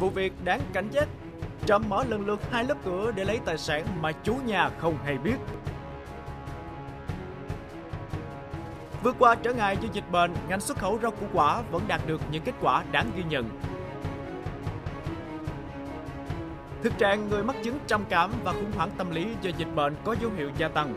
Vụ việc đáng cảnh giác. Trộm mở lần lượt hai lớp cửa để lấy tài sản mà chủ nhà không hề biết. Vượt qua trở ngại do dịch bệnh, ngành xuất khẩu rau củ quả vẫn đạt được những kết quả đáng ghi nhận. Thực trạng người mắc chứng trầm cảm và khủng hoảng tâm lý do dịch bệnh có dấu hiệu gia tăng.